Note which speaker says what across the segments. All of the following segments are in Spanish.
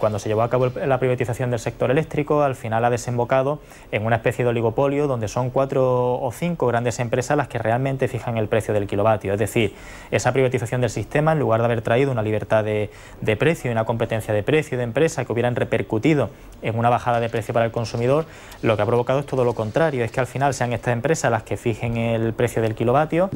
Speaker 1: cuando se llevó a cabo la privatización del sector eléctrico, al final ha desembocado en una especie de oligopolio donde son cuatro o cinco grandes empresas las que realmente fijan el precio del kilovatio. Es decir, esa privatización del sistema, en lugar de haber traído una libertad de, precio y una competencia de precio de empresa que hubieran repercutido en una bajada de precio para el consumidor, lo que ha provocado es todo lo contrario, es que al final sean estas empresas las que fijen el precio del kilovatio.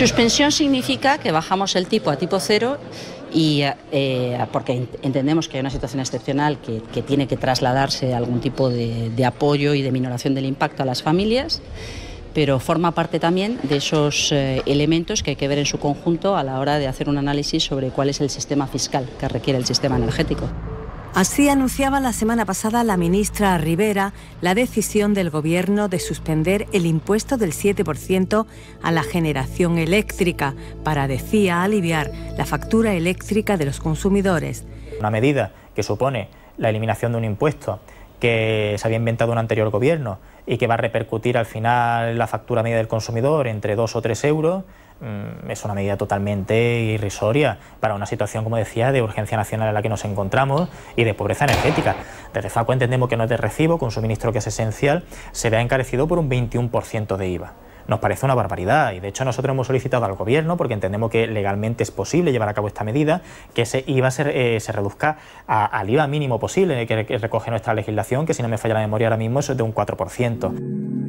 Speaker 2: Suspensión significa que bajamos el tipo a tipo cero y eh, porque entendemos que hay una situación excepcional que, tiene que trasladarse algún tipo de, apoyo y de minoración del impacto a las familias, pero forma parte también de esos eh, elementos que hay que ver en su conjunto a la hora de hacer un análisis sobre cuál es el sistema fiscal que requiere el sistema energético.
Speaker 3: Así anunciaba la semana pasada la ministra Rivera la decisión del Gobierno de suspender el impuesto del 7% a la generación eléctrica para, decía, aliviar la factura eléctrica de los consumidores.
Speaker 1: Una medida que supone la eliminación de un impuesto que se había inventado un anterior gobierno y que va a repercutir al final la factura media del consumidor entre 2 o 3 euros, es una medida totalmente irrisoria para una situación, como decía, de urgencia nacional en la que nos encontramos y de pobreza energética. Desde FACO entendemos que no es de recibo, que un suministro que es esencial se vea encarecido por un 21% de IVA nos parece una barbaridad y de hecho nosotros hemos solicitado al gobierno porque entendemos que legalmente es posible llevar a cabo esta medida que ese IVA se, eh, se reduzca al IVA mínimo posible que, recoge nuestra legislación que si no me falla la memoria ahora mismo es de un 4%.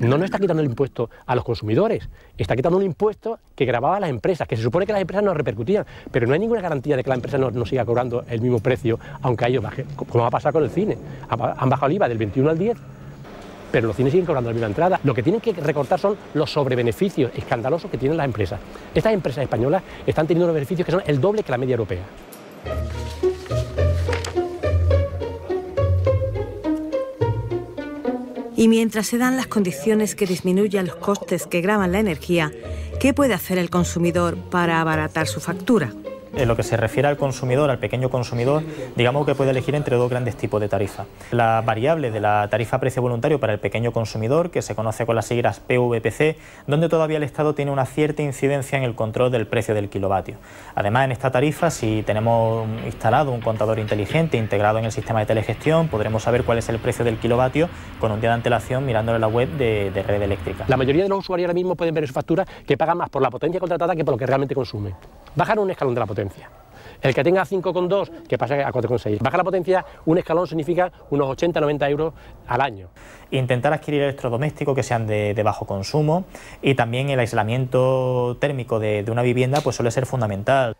Speaker 4: No nos está quitando el impuesto a los consumidores, está quitando un impuesto que grababa a las empresas, que se supone que las empresas no repercutían, pero no hay ninguna garantía de que la empresa no, siga cobrando el mismo precio, aunque a ellos baje, como va a pasar con el cine. Han bajado el IVA del 21 al 10, pero los cines siguen cobrando la misma entrada. Lo que tienen que recortar son los sobrebeneficios escandalosos que tienen las empresas. Estas empresas españolas están teniendo unos beneficios que son el doble que la media europea.
Speaker 3: Y mientras se dan las condiciones que disminuyan los costes que graban la energía, ¿qué puede hacer el consumidor para abaratar su factura?
Speaker 1: En lo que se refiere al consumidor, al pequeño consumidor, digamos que puede elegir entre dos grandes tipos de tarifa. La variable de la tarifa precio voluntario para el pequeño consumidor, que se conoce con las siglas PVPC, donde todavía el Estado tiene una cierta incidencia en el control del precio del kilovatio. Además, en esta tarifa, si tenemos instalado un contador inteligente integrado en el sistema de telegestión, podremos saber cuál es el precio del kilovatio con un día de antelación mirándolo en la web de, red eléctrica.
Speaker 4: La mayoría de los usuarios ahora mismo pueden ver en su factura que pagan más por la potencia contratada que por lo que realmente consume. Bajar un escalón de la potencia. El que tenga 5,2, que pase a 4,6. Baja la potencia, un escalón significa unos 80-90 euros al año.
Speaker 1: Intentar adquirir electrodomésticos que sean de, bajo consumo y también el aislamiento térmico de, de una vivienda pues suele ser fundamental.